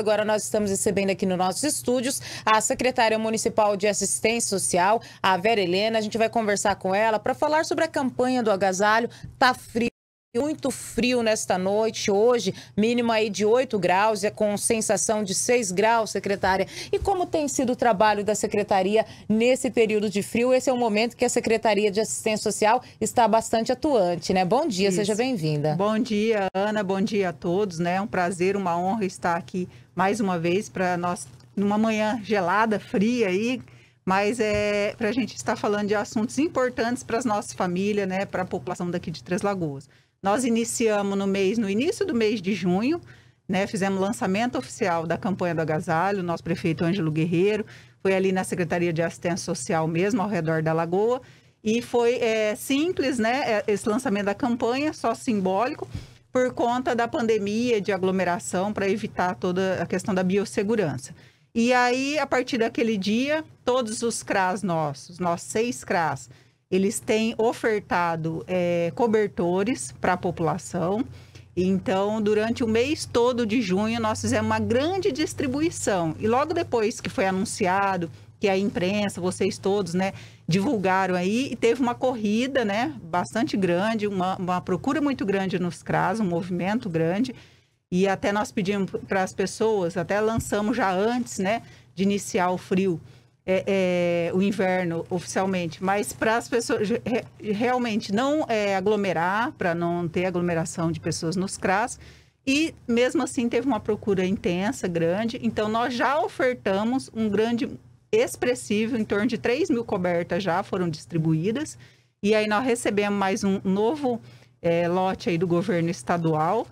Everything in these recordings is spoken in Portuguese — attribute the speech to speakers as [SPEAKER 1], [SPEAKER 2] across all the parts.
[SPEAKER 1] Agora nós estamos recebendo aqui nos nossos estúdios a secretária municipal de assistência social, a Vera Helena. A gente vai conversar com ela para falar sobre a campanha do agasalho. Tá frio muito frio nesta noite, hoje, mínima aí de 8 graus, é com sensação de 6 graus, secretária. E como tem sido o trabalho da secretaria nesse período de frio? Esse é o momento que a Secretaria de Assistência Social está bastante atuante, né? Bom dia, Isso. seja bem-vinda.
[SPEAKER 2] Bom dia, Ana, bom dia a todos, né? É um prazer, uma honra estar aqui mais uma vez para nós, numa manhã gelada, fria aí, mas é para a gente estar falando de assuntos importantes para as nossas famílias, né? Para a população daqui de Três Lagoas. Nós iniciamos no mês, no início do mês de junho, né? Fizemos lançamento oficial da campanha do agasalho, nosso prefeito Ângelo Guerreiro, foi ali na Secretaria de Assistência Social mesmo, ao redor da Lagoa, e foi é, simples, né? É, esse lançamento da campanha, só simbólico, por conta da pandemia de aglomeração, para evitar toda a questão da biossegurança. E aí, a partir daquele dia, todos os CRAS nossos, nossos seis CRAS, eles têm ofertado é, cobertores para a população. Então, durante o mês todo de junho, nós fizemos uma grande distribuição. E logo depois que foi anunciado, que a imprensa, vocês todos, né, divulgaram aí, e teve uma corrida, né, bastante grande, uma, uma procura muito grande nos CRAS, um movimento grande. E até nós pedimos para as pessoas, até lançamos já antes, né, de iniciar o frio, é, é, o inverno oficialmente, mas para as pessoas re, realmente não é, aglomerar, para não ter aglomeração de pessoas nos CRAS. E mesmo assim teve uma procura intensa, grande. Então nós já ofertamos um grande expressivo, em torno de 3 mil cobertas já foram distribuídas. E aí nós recebemos mais um novo é, lote aí do governo estadual,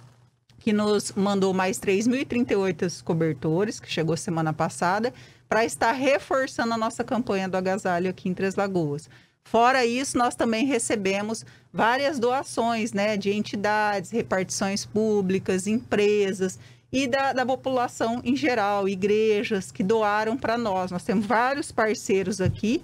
[SPEAKER 2] que nos mandou mais 3.038 cobertores, que chegou semana passada para estar reforçando a nossa campanha do agasalho aqui em Três Lagoas. Fora isso, nós também recebemos várias doações né, de entidades, repartições públicas, empresas e da, da população em geral, igrejas que doaram para nós. Nós temos vários parceiros aqui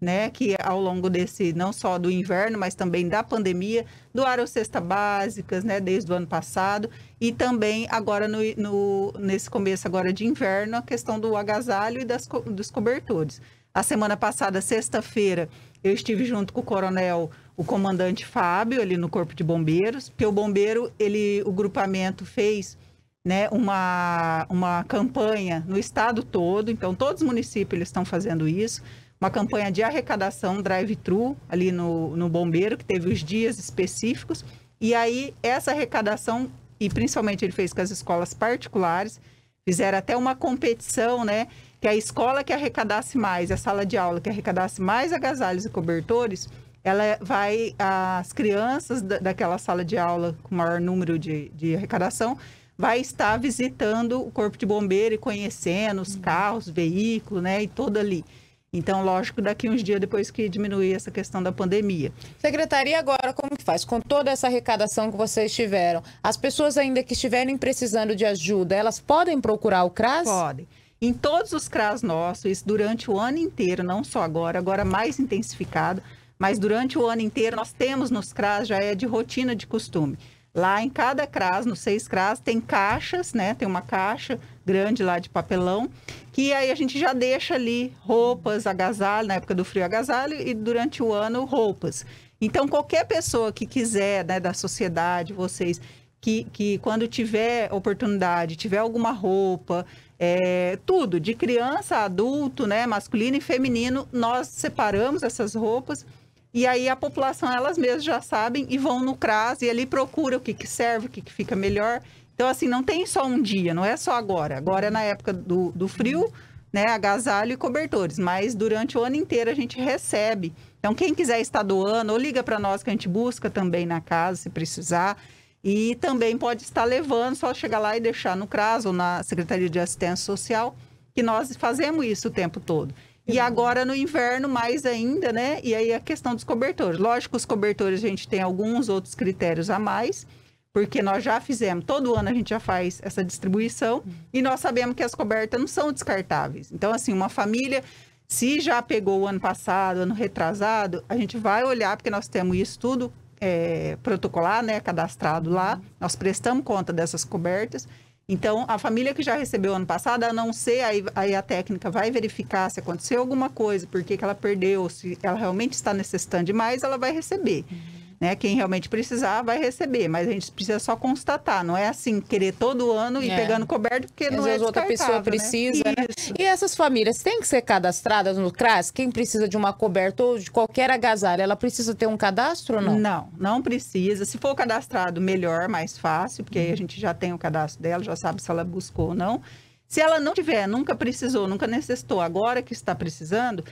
[SPEAKER 2] né, que ao longo desse, não só do inverno, mas também da pandemia, doaram cestas básicas, né, desde o ano passado, e também agora no, no, nesse começo agora de inverno, a questão do agasalho e das, dos cobertores. A semana passada, sexta-feira, eu estive junto com o coronel, o comandante Fábio, ali no Corpo de Bombeiros, porque o bombeiro, ele, o grupamento fez né, uma, uma campanha no estado todo, então todos os municípios estão fazendo isso, uma campanha de arrecadação drive-thru ali no, no Bombeiro, que teve os dias específicos. E aí, essa arrecadação, e principalmente ele fez com as escolas particulares, fizeram até uma competição, né? Que a escola que arrecadasse mais, a sala de aula que arrecadasse mais agasalhos e cobertores, ela vai, as crianças daquela sala de aula com maior número de, de arrecadação, vai estar visitando o corpo de bombeiro e conhecendo os carros, veículos, né? E todo ali. Então, lógico, daqui uns dias depois que diminuir essa questão da pandemia.
[SPEAKER 1] Secretaria, agora como que faz? Com toda essa arrecadação que vocês tiveram, as pessoas ainda que estiverem precisando de ajuda, elas podem procurar o CRAS?
[SPEAKER 2] Podem. Em todos os CRAS nossos, isso durante o ano inteiro, não só agora, agora mais intensificado, mas durante o ano inteiro nós temos nos CRAS, já é de rotina de costume. Lá em cada CRAS, nos seis CRAS, tem caixas, né? Tem uma caixa grande lá de papelão, que aí a gente já deixa ali roupas, agasalho, na época do frio agasalho, e durante o ano roupas. Então, qualquer pessoa que quiser, né, da sociedade, vocês, que, que quando tiver oportunidade, tiver alguma roupa, é, tudo, de criança, adulto, né, masculino e feminino, nós separamos essas roupas e aí a população, elas mesmas já sabem e vão no CRAS e ali procura o que, que serve, o que, que fica melhor. Então, assim, não tem só um dia, não é só agora. Agora é na época do, do frio, né? Agasalho e cobertores. Mas durante o ano inteiro a gente recebe. Então, quem quiser estar doando, ou liga para nós que a gente busca também na casa, se precisar. E também pode estar levando, só chegar lá e deixar no CRAS ou na Secretaria de Assistência Social, que nós fazemos isso o tempo todo. E agora no inverno mais ainda, né? E aí a questão dos cobertores. Lógico, os cobertores a gente tem alguns outros critérios a mais, porque nós já fizemos, todo ano a gente já faz essa distribuição uhum. e nós sabemos que as cobertas não são descartáveis. Então, assim, uma família, se já pegou o ano passado, ano retrasado, a gente vai olhar, porque nós temos isso tudo é, protocolar, né, cadastrado lá, nós prestamos conta dessas cobertas Então, a família que já recebeu ano passado, a não ser, aí, aí a técnica vai verificar se aconteceu alguma coisa, por que ela perdeu, se ela realmente está necessitando de mais, ela vai receber. Uhum né? Quem realmente precisar vai receber, mas a gente precisa só constatar, não é assim querer todo ano ir é. pegando coberto, porque Às não é outra pessoa
[SPEAKER 1] né? precisa, né? né? E essas famílias têm que ser cadastradas no CRAS? Quem precisa de uma coberta ou de qualquer agasalho, ela precisa ter um cadastro ou não?
[SPEAKER 2] Não, não precisa. Se for cadastrado, melhor, mais fácil, porque aí a gente já tem o cadastro dela, já sabe se ela buscou ou não. Se ela não tiver, nunca precisou, nunca necessitou, agora que está precisando,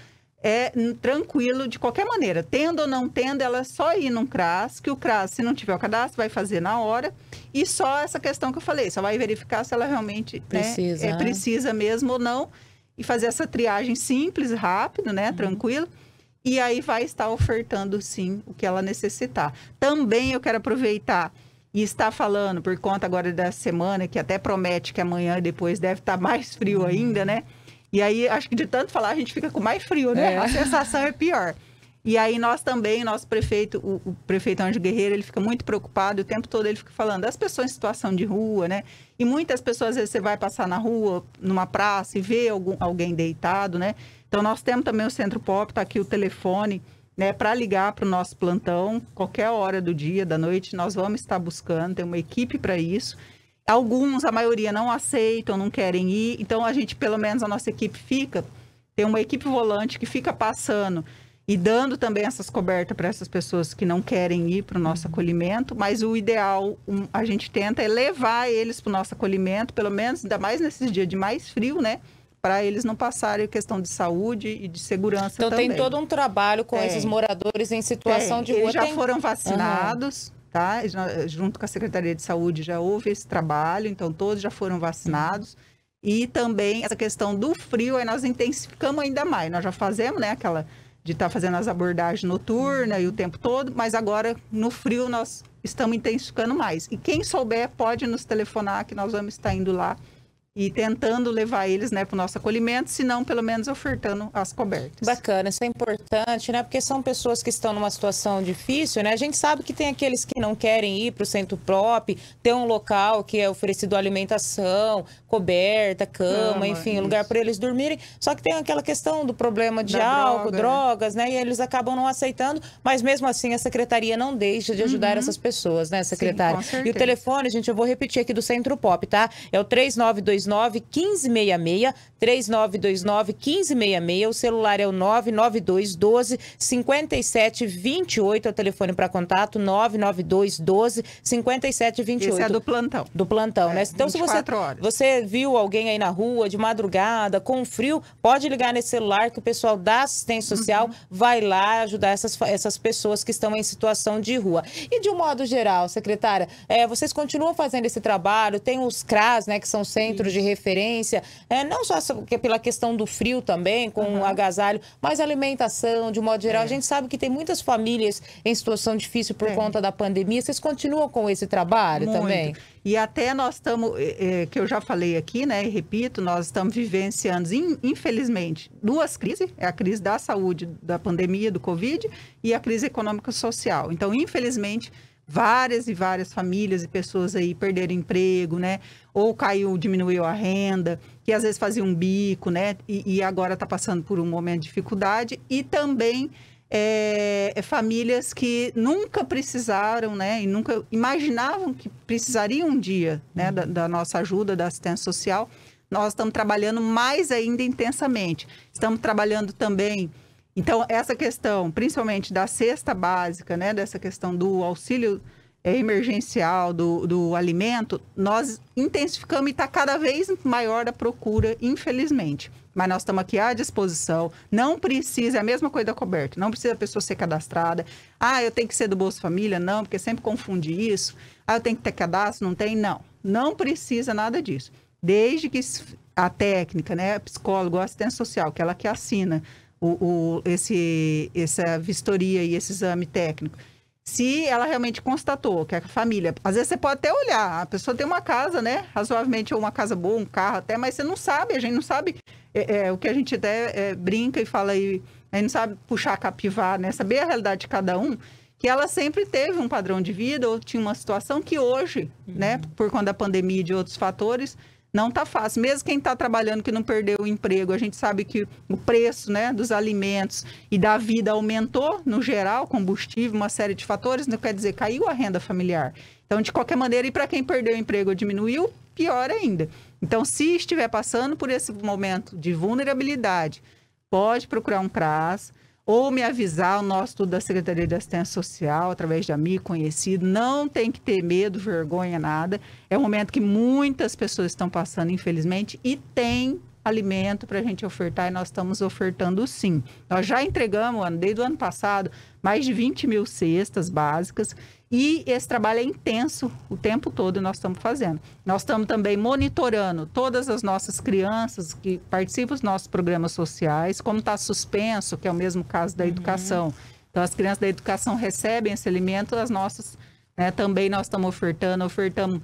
[SPEAKER 2] é tranquilo de qualquer maneira. Tendo ou não tendo, ela é só ir num CRAS, que o CRAS, se não tiver o cadastro, vai fazer na hora. E só essa questão que eu falei, só vai verificar se ela realmente precisa, né, é, precisa mesmo ou não. E fazer essa triagem simples, rápido, né? Uhum. Tranquilo. E aí vai estar ofertando, sim, o que ela necessitar. Também eu quero aproveitar e estar falando, por conta agora da semana, que até promete que amanhã e depois deve estar mais frio uhum. ainda, né? E aí, acho que de tanto falar, a gente fica com mais frio, né? É. A sensação é pior. E aí nós também, nosso prefeito, o, o, prefeito Anjo Guerreiro, ele fica muito preocupado, o tempo todo ele fica falando das pessoas em situação de rua, né? E muitas pessoas, às vezes, você vai passar na rua, numa praça e vê algum, alguém deitado, né? Então nós temos também o Centro Pop, tá aqui o telefone, né, para ligar para o nosso plantão, qualquer hora do dia, da noite, nós vamos estar buscando, tem uma equipe para isso. Alguns, a maioria, não aceitam, não querem ir. Então, a gente, pelo menos, a nossa equipe fica. Tem uma equipe volante que fica passando e dando também essas cobertas para essas pessoas que não querem ir para o nosso acolhimento. Mas o ideal, um, a gente tenta é levar eles para o nosso acolhimento, pelo menos, ainda mais nesses dias de mais frio, né? para eles não passarem questão de saúde e de segurança
[SPEAKER 1] então,
[SPEAKER 2] também.
[SPEAKER 1] tem todo um trabalho com esses moradores em situação de rua.
[SPEAKER 2] Eles já
[SPEAKER 1] tem...
[SPEAKER 2] foram vacinados, tá? Junto com a Secretaria de Saúde já houve esse trabalho, então todos já foram vacinados. E também essa questão do frio, aí nós intensificamos ainda mais. Nós já fazemos, né, aquela de estar tá fazendo as abordagens noturnas e o tempo todo, mas agora no frio nós estamos intensificando mais. E quem souber pode nos telefonar que nós vamos estar indo lá e tentando levar eles né, para o nosso acolhimento, se não, pelo menos ofertando as cobertas.
[SPEAKER 1] Bacana, isso é importante, né? Porque são pessoas que estão numa situação difícil, né? A gente sabe que tem aqueles que não querem ir para o centro próprio, ter um local que é oferecido alimentação, coberta, cama, cama enfim, isso. lugar para eles dormirem. Só que tem aquela questão do problema de da álcool, droga, né? drogas, né? E eles acabam não aceitando, mas mesmo assim a secretaria não deixa de ajudar uhum. essas pessoas, né, secretária? Sim, e o telefone, gente, eu vou repetir aqui do Centro Pop, tá? É o 3929 3929 1566, 3929 1566, o celular é o 992 12 57 28, é o telefone para contato, 992 12 57 28.
[SPEAKER 2] Esse é do plantão.
[SPEAKER 1] Do plantão, é, né? Então, se você, horas. você viu alguém aí na rua, de madrugada, com frio, pode ligar nesse celular que o pessoal da assistência social uhum. vai lá ajudar essas, essas pessoas que estão em situação de rua. E de um modo geral, secretária, é, vocês continuam fazendo esse trabalho, tem os CRAS, né, que são centros de referência, é, não só pela questão do frio também, com uhum. agasalho, mas alimentação, de modo geral. É. A gente sabe que tem muitas famílias em situação difícil por é. conta da pandemia. Vocês continuam com esse trabalho Muito. também?
[SPEAKER 2] E até nós estamos, é, que eu já falei aqui, né, e repito, nós estamos vivenciando, infelizmente, duas crises: é a crise da saúde, da pandemia, do Covid, e a crise econômico-social. Então, infelizmente, várias e várias famílias e pessoas aí perderam emprego, né? Ou caiu, diminuiu a renda, que às vezes fazia um bico, né? E, e agora está passando por um momento de dificuldade. E também é, é, famílias que nunca precisaram, né? E nunca imaginavam que precisariam um dia, né? Da, da nossa ajuda, da assistência social. Nós estamos trabalhando mais ainda intensamente. Estamos trabalhando também então, essa questão, principalmente da cesta básica, né, dessa questão do auxílio é, emergencial, do, do alimento, nós intensificamos e está cada vez maior a procura, infelizmente. Mas nós estamos aqui à disposição. Não precisa, é a mesma coisa da coberta, não precisa a pessoa ser cadastrada. Ah, eu tenho que ser do Bolsa Família? Não, porque sempre confunde isso. Ah, eu tenho que ter cadastro? Não tem? Não. Não precisa nada disso. Desde que a técnica, né, psicólogo, assistente social, que ela que assina o, o, esse, essa vistoria e esse exame técnico. Se ela realmente constatou que a família. Às vezes você pode até olhar, a pessoa tem uma casa, né? Razoavelmente, ou uma casa boa, um carro até, mas você não sabe, a gente não sabe é, é, o que a gente até é, brinca e fala aí, a gente não sabe puxar capivara, né? Saber a realidade de cada um. que ela sempre teve um padrão de vida ou tinha uma situação que hoje, uhum. né, por conta da pandemia e de outros fatores, não está fácil. Mesmo quem está trabalhando que não perdeu o emprego, a gente sabe que o preço né, dos alimentos e da vida aumentou, no geral, combustível, uma série de fatores, não quer dizer, caiu a renda familiar. Então, de qualquer maneira, e para quem perdeu o emprego diminuiu, pior ainda. Então, se estiver passando por esse momento de vulnerabilidade, pode procurar um CRAS, ou me avisar, o nosso tudo da Secretaria de Assistência Social, através de amigo, conhecido. Não tem que ter medo, vergonha, nada. É um momento que muitas pessoas estão passando, infelizmente, e tem alimento para a gente ofertar e nós estamos ofertando sim. Nós já entregamos, desde o ano passado, mais de 20 mil cestas básicas e esse trabalho é intenso o tempo todo nós estamos fazendo. Nós estamos também monitorando todas as nossas crianças que participam dos nossos programas sociais, como está suspenso, que é o mesmo caso da uhum. educação. Então, as crianças da educação recebem esse alimento, as nossas né, também nós estamos ofertando, ofertamos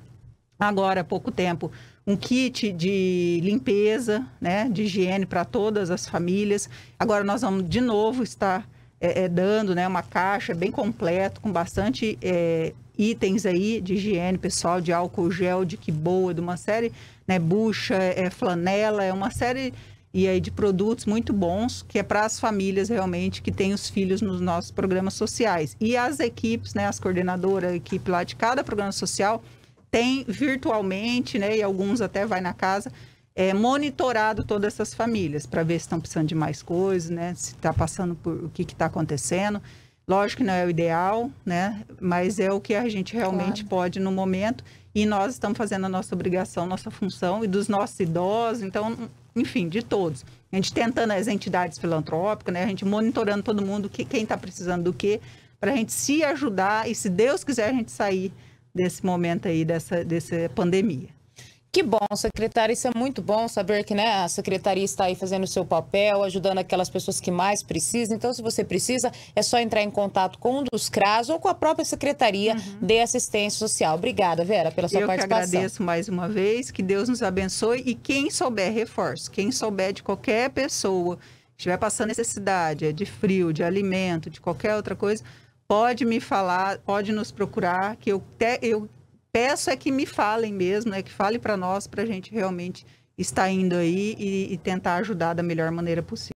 [SPEAKER 2] agora há pouco tempo um kit de limpeza, né, de higiene para todas as famílias. Agora nós vamos de novo estar é, é, dando né, uma caixa bem completo, com bastante é, itens aí de higiene pessoal, de álcool gel, de que boa, de uma série, né, bucha, é, flanela, é uma série e aí de produtos muito bons, que é para as famílias realmente que têm os filhos nos nossos programas sociais. E as equipes, né, as coordenadoras, a equipe lá de cada programa social, tem virtualmente, né, e alguns até vai na casa, é, monitorado todas essas famílias para ver se estão precisando de mais coisas, né? Se está passando por o que está acontecendo. Lógico que não é o ideal, né? Mas é o que a gente realmente claro. pode no momento. E nós estamos fazendo a nossa obrigação, nossa função, e dos nossos idosos, então, enfim, de todos. A gente tentando as entidades filantrópicas, né? A gente monitorando todo mundo, que, quem está precisando do quê, para a gente se ajudar e, se Deus quiser, a gente sair desse momento aí, dessa, dessa pandemia.
[SPEAKER 1] Que bom, secretária, isso é muito bom saber que né, a secretaria está aí fazendo o seu papel, ajudando aquelas pessoas que mais precisam. Então, se você precisa, é só entrar em contato com um dos CRAS ou com a própria Secretaria uhum. de Assistência Social. Obrigada, Vera, pela sua
[SPEAKER 2] Eu
[SPEAKER 1] participação.
[SPEAKER 2] Eu que agradeço mais uma vez, que Deus nos abençoe e quem souber, reforço, quem souber de qualquer pessoa que estiver passando necessidade, é de frio, de alimento, de qualquer outra coisa, pode me falar, pode nos procurar, que eu, te, eu peço é que me falem mesmo, né? Que fale para nós, para a gente realmente estar indo aí e, e tentar ajudar da melhor maneira possível.